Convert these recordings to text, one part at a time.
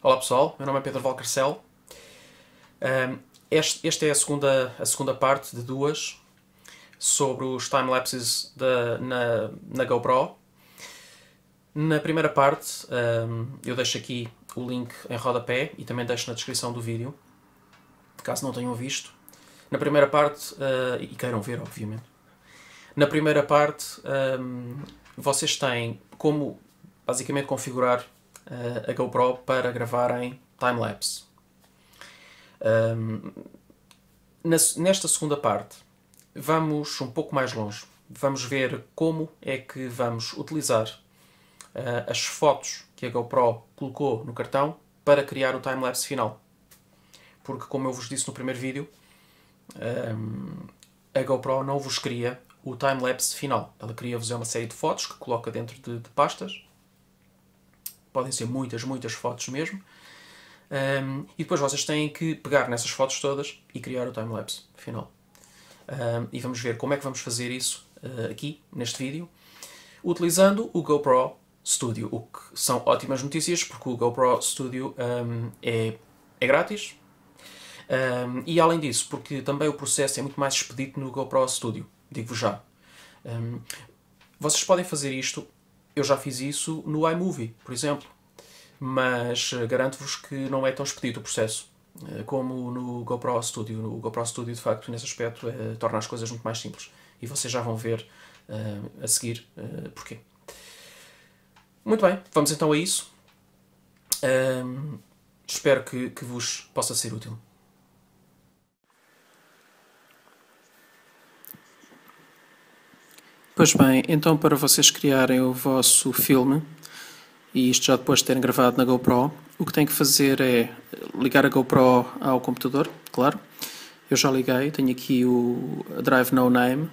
Olá pessoal, meu nome é Pedro Valcarcel. Um, esta é a segunda, a segunda parte de duas sobre os timelapses na, na GoPro. Na primeira parte, um, eu deixo aqui o link em rodapé e também deixo na descrição do vídeo, caso não tenham visto. Na primeira parte, uh, e queiram ver, obviamente. Na primeira parte, um, vocês têm como basicamente configurar a GoPro para gravar em timelapse. Um, nesta segunda parte, vamos um pouco mais longe. Vamos ver como é que vamos utilizar uh, as fotos que a GoPro colocou no cartão para criar o timelapse final. Porque, como eu vos disse no primeiro vídeo, um, a GoPro não vos cria o timelapse final. Ela cria-vos uma série de fotos que coloca dentro de, de pastas. Podem ser muitas, muitas fotos mesmo. Um, e depois vocês têm que pegar nessas fotos todas e criar o timelapse final. Um, e vamos ver como é que vamos fazer isso uh, aqui, neste vídeo, utilizando o GoPro Studio, o que são ótimas notícias, porque o GoPro Studio um, é, é grátis, um, e além disso, porque também o processo é muito mais expedito no GoPro Studio, digo-vos já. Um, vocês podem fazer isto, eu já fiz isso no iMovie, por exemplo, mas uh, garanto-vos que não é tão expedito o processo uh, como no GoPro Studio. No GoPro Studio, de facto, nesse aspecto, uh, torna as coisas muito mais simples. E vocês já vão ver a seguir porquê. Muito bem, vamos então a isso. espero que, que vos possa ser útil. Pois bem, então para vocês criarem o vosso filme, e isto já depois de terem gravado na GoPro, o que têm que fazer é ligar a GoPro ao computador, claro. Eu já liguei, tenho aqui o Drive No Name.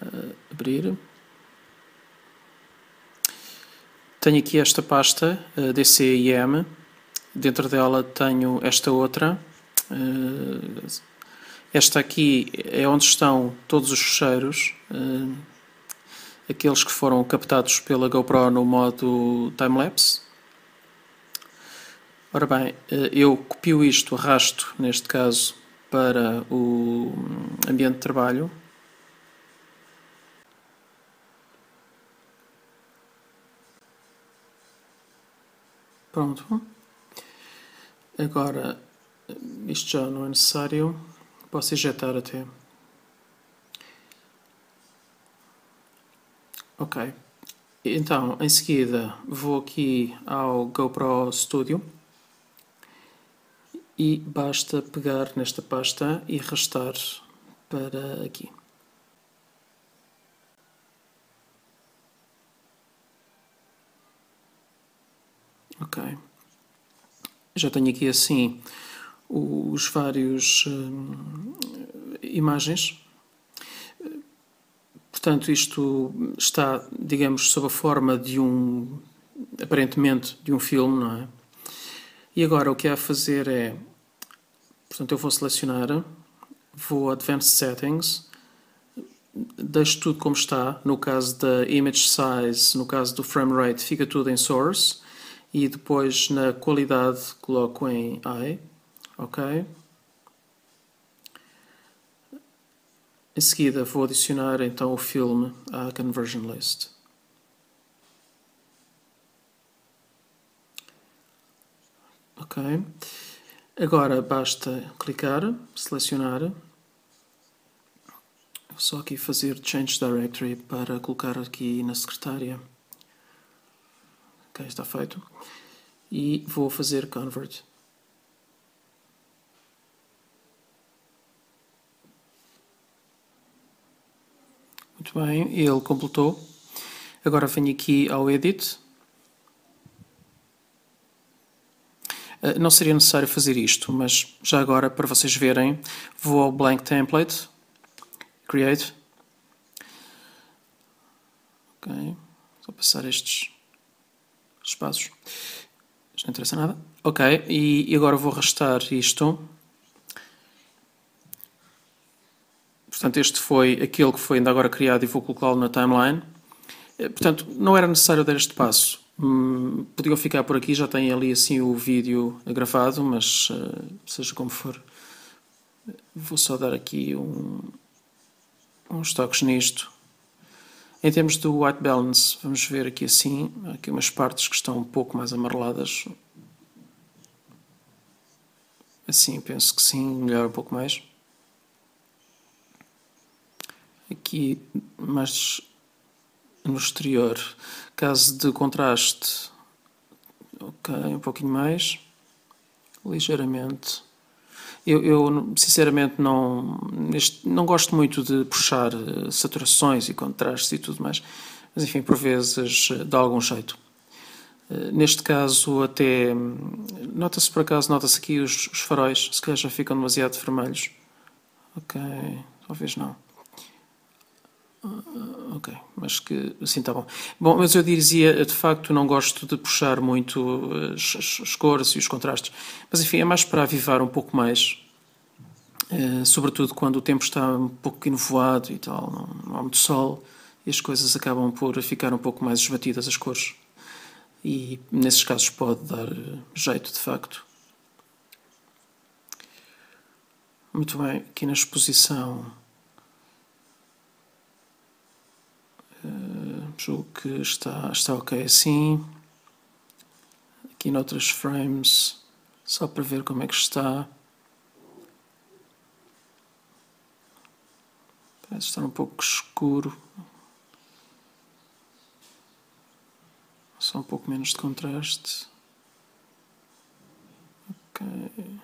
Uh, abrir. Tenho aqui esta pasta, uh, DCIM. Dentro dela tenho esta outra. Uh, esta aqui é onde estão todos os cheiros, uh, aqueles que foram captados pela GoPro no modo timelapse. Ora bem, uh, eu copio isto, arrasto, neste caso, para o ambiente de trabalho. Pronto. Agora, isto já não é necessário. Posso ejetar até. Ok. Então, em seguida, vou aqui ao GoPro Studio e basta pegar nesta pasta e arrastar para aqui. Ok. Já tenho aqui assim os vários uh, imagens. Portanto, isto está, digamos, sob a forma de um, aparentemente, de um filme, não é? E agora o que há a fazer é, portanto, eu vou selecionar, vou Advanced Settings, deixo tudo como está, no caso da Image Size, no caso do Frame Rate, fica tudo em Source, e depois na qualidade coloco em High, ok? Em seguida vou adicionar então o filme à conversion list. Ok. Agora basta clicar, selecionar. Só aqui fazer Change Directory para colocar aqui na secretária. Ok, está feito. E vou fazer Convert. Muito bem, ele completou. Agora venho aqui ao Edit. Eh, não seria necessário fazer isto, mas já agora, para vocês verem, vou ao Blank Template, Create. Ok, vou passar estes espaços. Isto não interessa nada. Ok, e agora vou arrastar isto Portanto, este foi aquele que foi ainda agora criado e vou colocá-lo na timeline. Eh, portanto, não era necessário dar este passo, Hum, podiam ficar por aqui, já têm ali assim o vídeo gravado, mas uh, seja como for, vou só dar aqui um, uns toques nisto. Em termos do white balance, vamos ver aqui assim, aqui umas partes que estão um pouco mais amareladas. Assim, penso que sim, melhor um pouco mais. Aqui mais no exterior, caso de contraste, ok, um pouquinho mais, ligeiramente. Eu, eu, sinceramente não, neste, não gosto muito de puxar eh, saturações e contrastes e tudo mais, mas enfim, por vezes eh, dá algum jeito. Eh, neste caso, até nota-se por acaso, nota-se aqui os, os, faróis, se calhar já ficam demasiado vermelhos. Ok, talvez não. Uh, ok, mas que assim está bom. Bom, mas eu dizia, de facto, não gosto de puxar muito as, as, cores e os contrastes, mas enfim, é mais para avivar um pouco mais, uh, sobretudo quando o tempo está um pouco enovoado e tal, não, não, há muito sol e as coisas acabam por ficar um pouco mais esbatidas, as cores. E nesses casos pode dar jeito, de facto. Muito bem, aqui na exposição julgo que está, está ok assim. Aqui noutros frames, só para ver como é que está. Parece estar um pouco escuro. Só um pouco menos de contraste. Ok.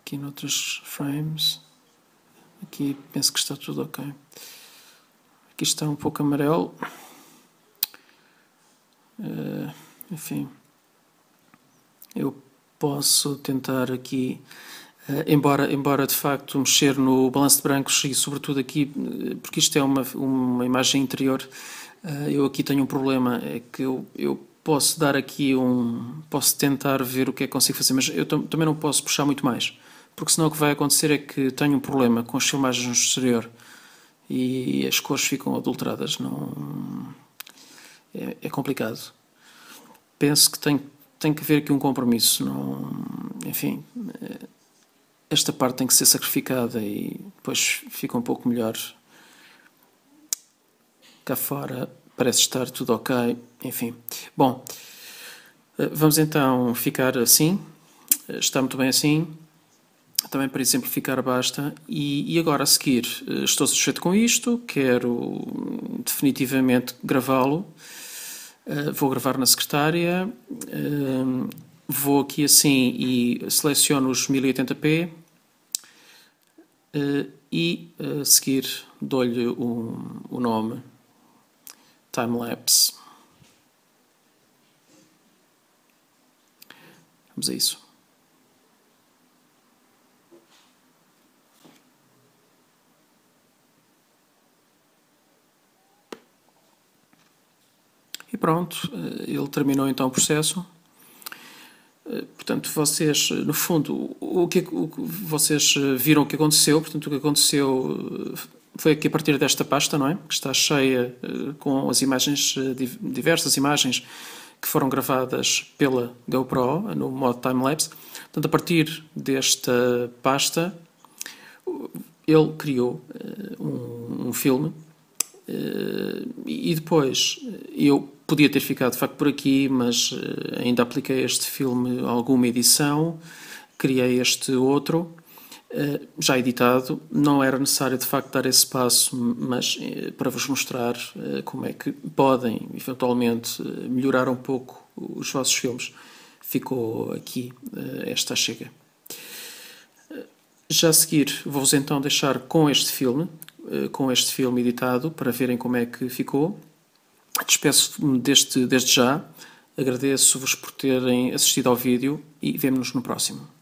aqui noutros frames. Aqui penso que está tudo ok. Aqui está um pouco amarelo. Uh, enfim, eu posso tentar aqui, uh, embora, embora de facto mexer no balanço de brancos e sobretudo aqui, eh, porque isto é uma, uma imagem interior, uh, eu aqui tenho um problema, é que eu, eu posso dar aqui um, posso tentar ver o que é que consigo fazer, mas eu também não posso puxar muito mais porque senão o que vai acontecer é que tenho um problema com as filmagens no exterior e as cores ficam adulteradas. Não... É, é complicado. Penso que tem, tem que haver aqui um compromisso. Não... Enfim, esta parte tem que ser sacrificada e depois fica um pouco melhor. Cá fora parece estar tudo ok. Enfim, bom, vamos então ficar assim. Está muito bem assim também para exemplificar basta. E, e, agora a seguir, eh, estou satisfeito com isto, quero definitivamente gravá-lo. Uh, vou gravar na secretária, vou aqui assim e seleciono os 1080p uh, e a seguir dou-lhe um, o nome Timelapse. Vamos a isso. E pronto, eh, ele terminou então o processo. Eh, portanto, vocês, no fundo, o que, o que vocês viram o que aconteceu, portanto, o que aconteceu eh, foi aqui a partir desta pasta, não é? Que está cheia com as imagens, diversas imagens que foram gravadas pela GoPro no modo time-lapse. Portanto, a partir desta pasta, ele criou um, um filme e depois eu Podia ter ficado de facto por aqui, mas eh, ainda apliquei este filme alguma edição, criei este outro, eh, já editado. Não era necessário de facto dar esse passo, mas eh, para vos mostrar como é que podem eventualmente melhorar um pouco os vossos filmes, ficou aqui esta chega. Já a seguir, vou-vos então deixar com este filme, com este filme editado, para verem como é que ficou. Despeço-me deste, desde já. Agradeço-vos por terem assistido ao vídeo e vemo-nos no próximo.